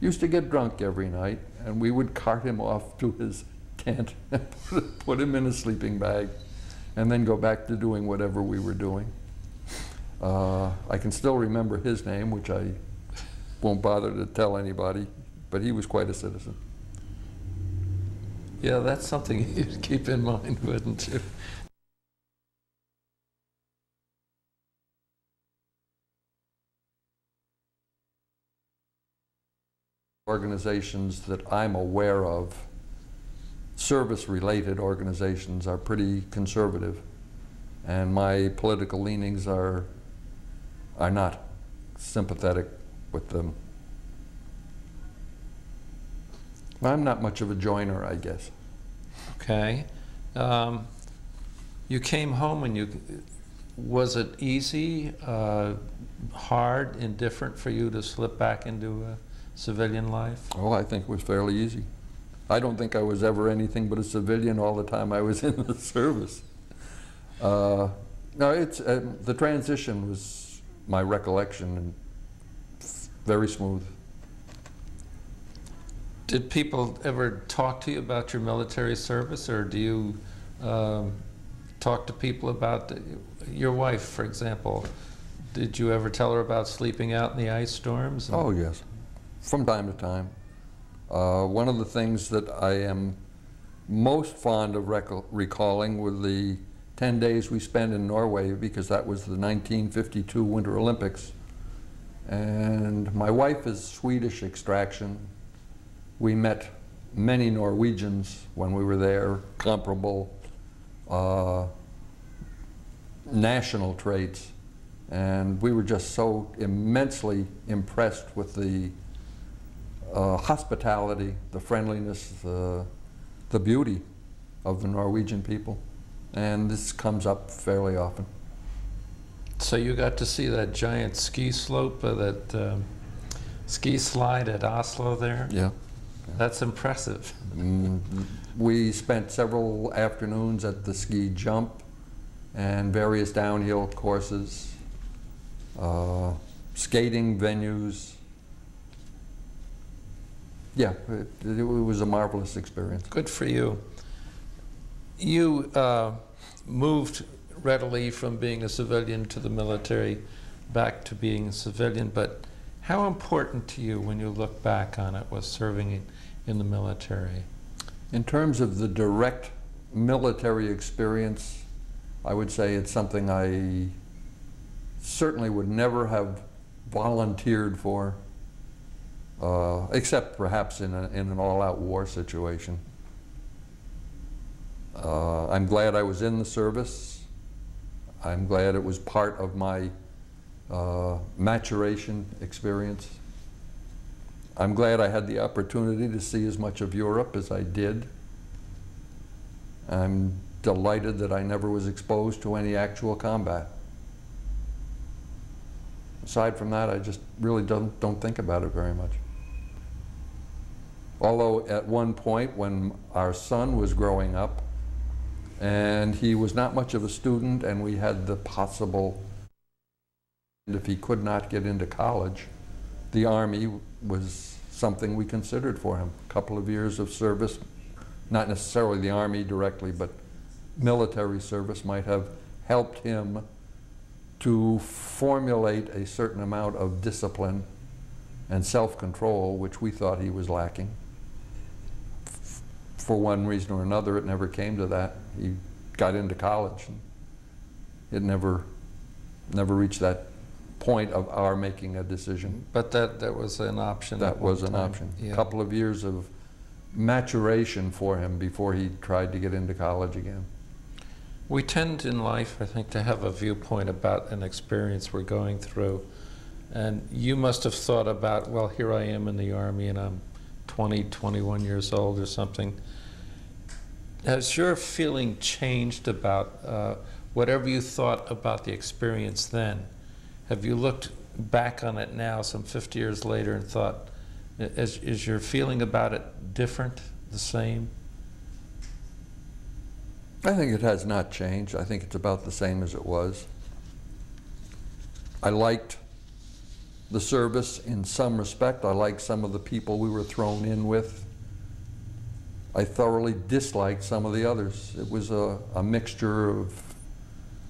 used to get drunk every night, and we would cart him off to his tent, and (laughs) put him in a sleeping bag, and then go back to doing whatever we were doing. Uh, I can still remember his name, which I won't bother to tell anybody, but he was quite a citizen. Yeah, that's something (laughs) you'd keep in mind, wouldn't you? Organizations that I'm aware of, service-related organizations, are pretty conservative, and my political leanings are are not sympathetic with them. I'm not much of a joiner, I guess. Okay. Um, you came home and you, was it easy, uh, hard, indifferent for you to slip back into a civilian life? Oh, I think it was fairly easy. I don't think I was ever anything but a civilian all the time I was (laughs) in the service. Uh, no, it's uh, the transition was my recollection and very smooth. Did people ever talk to you about your military service, or do you um, talk to people about the, your wife, for example? Did you ever tell her about sleeping out in the ice storms? Oh, yes, from time to time. Uh, one of the things that I am most fond of recalling were the 10 days we spent in Norway because that was the 1952 Winter Olympics. And my wife is Swedish extraction. We met many Norwegians when we were there, comparable uh, national traits. And we were just so immensely impressed with the uh, hospitality, the friendliness, the, the beauty of the Norwegian people. And this comes up fairly often. So you got to see that giant ski slope, uh, that um, ski slide at Oslo there? Yeah. That's impressive. Mm, we spent several afternoons at the ski jump and various downhill courses, uh, skating venues. Yeah, it, it was a marvelous experience. Good for you. You uh, moved readily from being a civilian to the military back to being a civilian, but how important to you when you look back on it was serving in, in the military? In terms of the direct military experience, I would say it's something I certainly would never have volunteered for, uh, except perhaps in, a, in an all-out war situation. Uh, I'm glad I was in the service. I'm glad it was part of my uh, maturation experience. I'm glad I had the opportunity to see as much of Europe as I did. I'm delighted that I never was exposed to any actual combat. Aside from that, I just really don't, don't think about it very much. Although at one point when our son was growing up, and he was not much of a student, and we had the possible, if he could not get into college, the Army was something we considered for him. A couple of years of service, not necessarily the Army directly, but military service might have helped him to formulate a certain amount of discipline and self-control, which we thought he was lacking. For one reason or another, it never came to that. He got into college. It never, never reached that point of our making a decision. But that, that was an option. That was an time. option. Yeah. Couple of years of maturation for him before he tried to get into college again. We tend in life, I think, to have a viewpoint about an experience we're going through. And you must have thought about, well, here I am in the Army and I'm 20, 21 years old or something. Has your feeling changed about uh, whatever you thought about the experience then? Have you looked back on it now, some 50 years later, and thought, is, is your feeling about it different, the same? I think it has not changed. I think it's about the same as it was. I liked the service in some respect. I liked some of the people we were thrown in with. I thoroughly disliked some of the others. It was a, a mixture of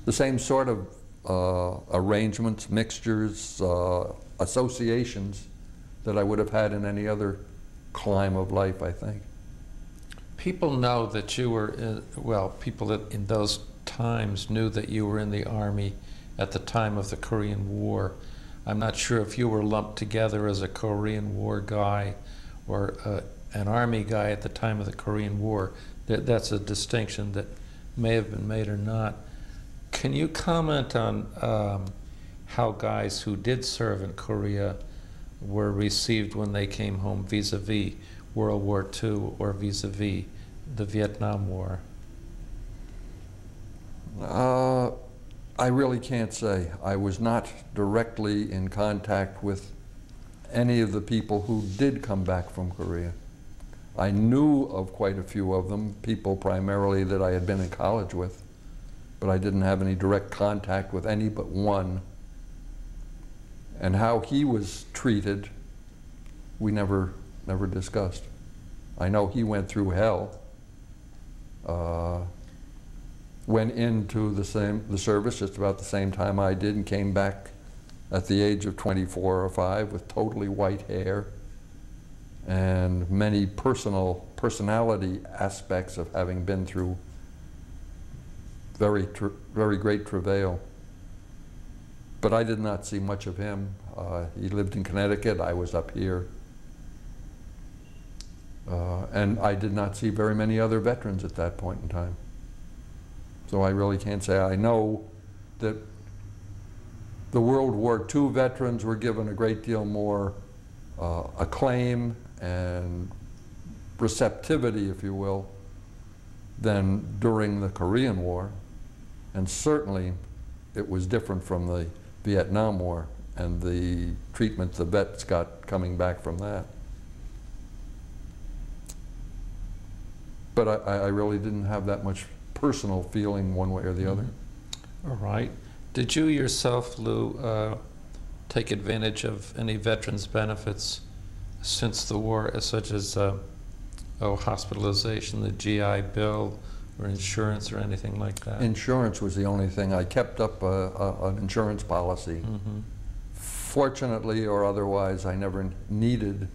the same sort of uh, arrangements, mixtures, uh, associations that I would have had in any other climb of life, I think. People know that you were, in, well, people that in those times knew that you were in the Army at the time of the Korean War. I'm not sure if you were lumped together as a Korean War guy or uh, an Army guy at the time of the Korean War. That, that's a distinction that may have been made or not. Can you comment on um, how guys who did serve in Korea were received when they came home vis-a-vis World War II or vis-a-vis the Vietnam War? Uh, I really can't say. I was not directly in contact with any of the people who did come back from Korea. I knew of quite a few of them, people primarily that I had been in college with, but I didn't have any direct contact with any but one. And how he was treated, we never, never discussed. I know he went through hell. Uh, went into the same the service just about the same time I did and came back at the age of 24 or 5 with totally white hair and many personal personality aspects of having been through very very great travail. But I did not see much of him. Uh, he lived in Connecticut. I was up here. Uh, and I did not see very many other veterans at that point in time. So I really can't say. I know that the World War II veterans were given a great deal more uh, acclaim and receptivity, if you will, than during the Korean War. And certainly it was different from the Vietnam War and the treatment the vets got coming back from that. But I, I really didn't have that much personal feeling one way or the other. All right. Did you yourself, Lou, uh, take advantage of any veterans' benefits since the war, such as uh, oh, hospitalization, the GI Bill, or insurance, or anything like that? Insurance was the only thing. I kept up a, a, an insurance policy. hmm Fortunately or otherwise, I never needed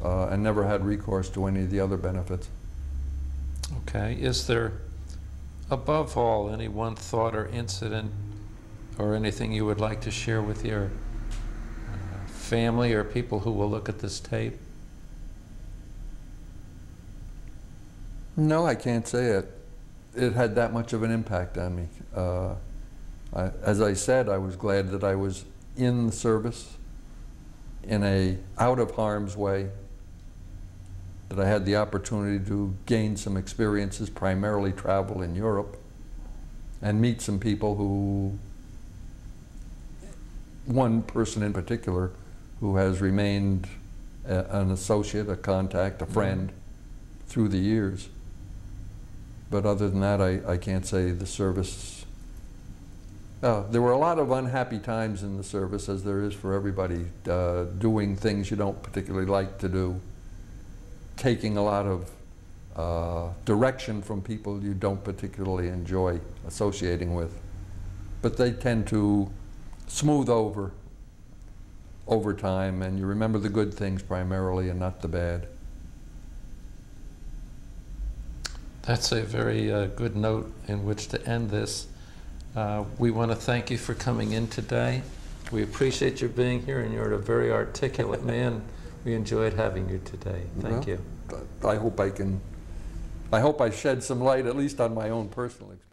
uh, and never had recourse to any of the other benefits. Okay. Is there, above all, any one thought or incident or anything you would like to share with your uh, family or people who will look at this tape? No, I can't say it. It had that much of an impact on me. Uh, I, as I said, I was glad that I was in the service in a out of harm's way, that I had the opportunity to gain some experiences, primarily travel in Europe, and meet some people who, one person in particular, who has remained a, an associate, a contact, a friend through the years. But other than that, I, I can't say the service. Uh, there were a lot of unhappy times in the service, as there is for everybody, uh, doing things you don't particularly like to do, taking a lot of uh, direction from people you don't particularly enjoy associating with. But they tend to smooth over over time, and you remember the good things primarily and not the bad. That's a very uh, good note in which to end this. Uh, We want to thank you for coming in today. We appreciate your being here, and you're a very articulate man. We enjoyed having you today. Thank Well, you. I hope I can, I hope I shed some light, at least on my own personal experience.